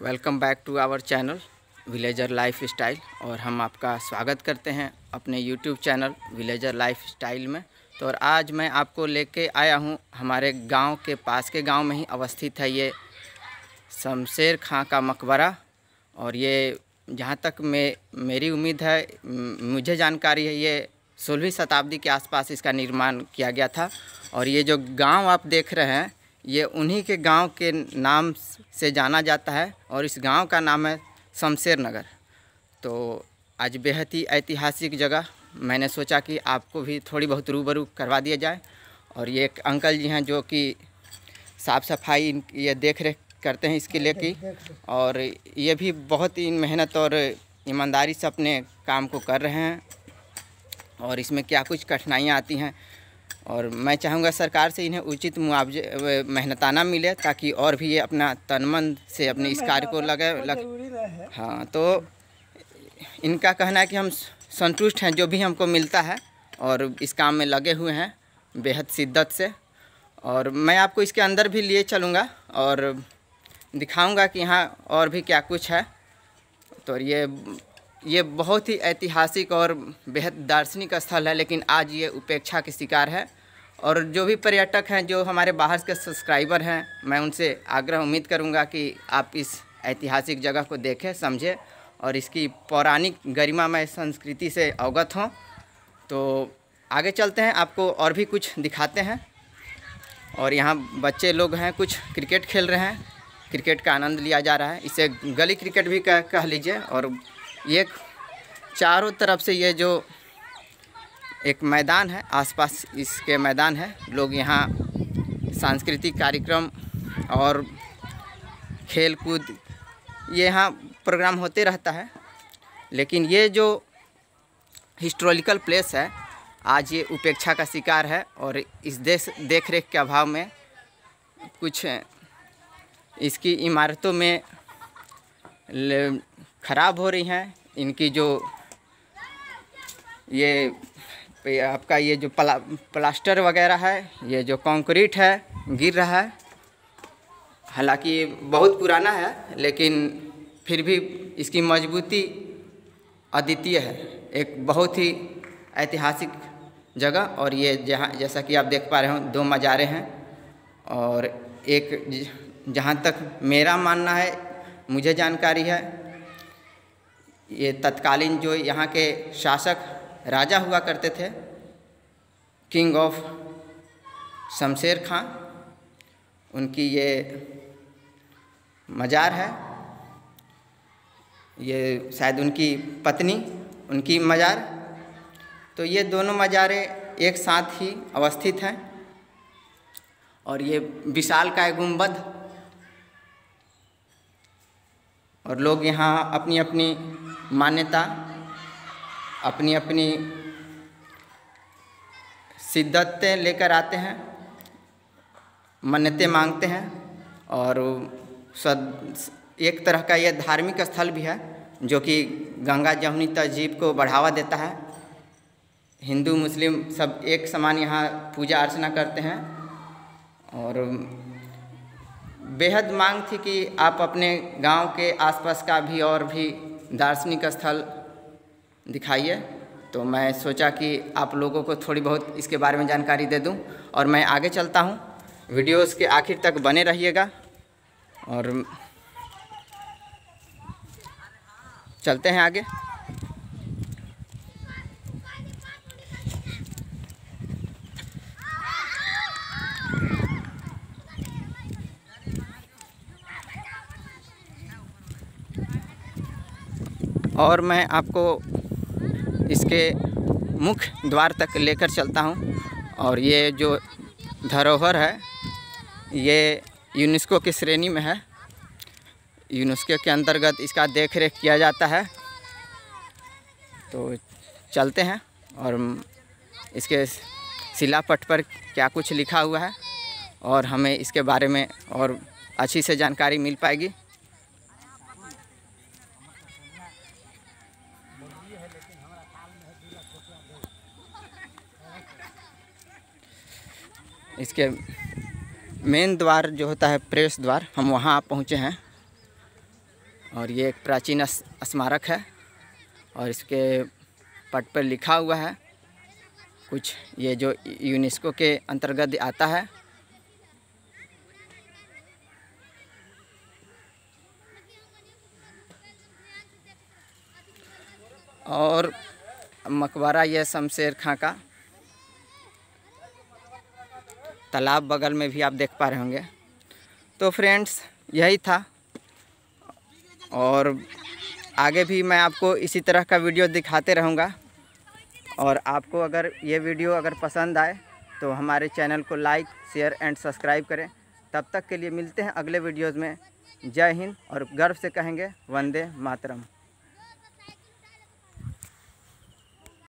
Welcome back to our channel villager lifestyle और हम आपका स्वागत करते हैं अपने YouTube channel villager life style में। तो और आज मैं आपको लेके आया हूँ, हमारे गाँव के पास के गाँव में ही अवस्थित है ये शमशेर खां का मकबरा। और ये जहाँ तक मैं, मेरी उम्मीद है मुझे जानकारी है, ये सोलहवीं शताब्दी के आसपास इसका निर्माण किया गया था। और ये जो गाँव आप देख रहे हैं ये उन्हीं के गाँव के नाम से जाना जाता है और इस गाँव का नाम है शमशेर नगर। तो आज बेहद ही ऐतिहासिक जगह। मैंने सोचा कि आपको भी थोड़ी बहुत रूबरू करवा दिया जाए और ये एक अंकल जी हैं जो कि साफ़ सफ़ाई ये देख रेख करते हैं इसके लिए की और ये भी बहुत ही मेहनत और ईमानदारी से अपने काम को कर रहे हैं और इसमें क्या कुछ कठिनाइयाँ आती हैं और मैं चाहूँगा सरकार से इन्हें उचित मुआवजे मेहनताना मिले ताकि और भी ये अपना तनमन से अपने इस कार्य को लगे लग हाँ तो इनका कहना है कि हम संतुष्ट हैं जो भी हमको मिलता है और इस काम में लगे हुए हैं बेहद शिद्दत से। और मैं आपको इसके अंदर भी लिए चलूँगा और दिखाऊँगा कि यहाँ और भी क्या कुछ है। तो ये ये बहुत ही ऐतिहासिक और बेहद दार्शनिक स्थल है लेकिन आज ये उपेक्षा के शिकार है। और जो भी पर्यटक हैं, जो हमारे बाहर के सब्सक्राइबर हैं, मैं उनसे आग्रह उम्मीद करूँगा कि आप इस ऐतिहासिक जगह को देखें, समझें और इसकी पौराणिक गरिमामय संस्कृति से अवगत हों। तो आगे चलते हैं, आपको और भी कुछ दिखाते हैं। और यहाँ बच्चे लोग हैं, कुछ क्रिकेट खेल रहे हैं। क्रिकेट का आनंद लिया जा रहा है। इसे गली क्रिकेट भी कह कह लीजिए। और ये चारों तरफ़ से ये जो एक मैदान है, आसपास इसके मैदान है। लोग यहाँ सांस्कृतिक कार्यक्रम और खेल कूद ये यहाँ प्रोग्राम होते रहता है। लेकिन ये जो हिस्टोरिकल प्लेस है, आज ये उपेक्षा का शिकार है और इस देश देख रेख के अभाव में कुछ इसकी इमारतों में ख़राब हो रही हैं। इनकी जो ये आपका ये जो प्ला, प्लास्टर वगैरह है, ये जो कंक्रीट है, गिर रहा है। हालाँकि ये बहुत पुराना है, लेकिन फिर भी इसकी मजबूती अद्वितीय है। एक बहुत ही ऐतिहासिक जगह और ये जहाँ, जैसा कि आप देख पा रहे हो, दो मज़ारे हैं। और एक जहाँ तक मेरा मानना है, मुझे जानकारी है, ये तत्कालीन जो यहाँ के शासक राजा हुआ करते थे किंग ऑफ़ शमशेर खां। उनकी ये मज़ार है। ये शायद उनकी पत्नी, उनकी मज़ार। तो ये दोनों मज़ारें एक साथ ही अवस्थित हैं। और ये विशाल का गुंबद और लोग यहाँ अपनी अपनी मान्यता अपनी अपनी शिद्दतें लेकर आते हैं मन्नतें मांगते हैं और सद, एक तरह का यह धार्मिक स्थल भी है, जो कि गंगा जमुनी तहजीब को बढ़ावा देता है। हिंदू, मुस्लिम सब एक समान यहाँ पूजा अर्चना करते हैं और बेहद मांग थी कि आप अपने गाँव के आसपास का भी और भी दार्शनिक स्थल दिखाइए। तो मैं सोचा कि आप लोगों को थोड़ी बहुत इसके बारे में जानकारी दे दूँ और मैं आगे चलता हूँ। वीडियोस के आखिर तक बने रहिएगा और चलते हैं आगे। और मैं आपको इसके मुख्य द्वार तक लेकर चलता हूँ। और ये जो धरोहर है, ये यूनेस्को की श्रेणी में है। यूनेस्को के अंतर्गत इसका देख रेख किया जाता है। तो चलते हैं और इसके शिलापट पर क्या कुछ लिखा हुआ है और हमें इसके बारे में और अच्छी से जानकारी मिल पाएगी। इसके मेन द्वार जो होता है प्रेस द्वार, हम वहाँ पहुँचे हैं। और ये एक प्राचीन स्मारक है और इसके पट पर लिखा हुआ है कुछ ये जो यूनेस्को के अंतर्गत आता है। और मकबरा यह शमशेर खां का तालाब बगल में भी आप देख पा रहे होंगे। तो फ्रेंड्स, यही था। और आगे भी मैं आपको इसी तरह का वीडियो दिखाते रहूँगा। और आपको अगर ये वीडियो अगर पसंद आए तो हमारे चैनल को लाइक, शेयर एंड सब्सक्राइब करें। तब तक के लिए मिलते हैं अगले वीडियोज़ में। जय हिंद और गर्व से कहेंगे, वंदे मातरम।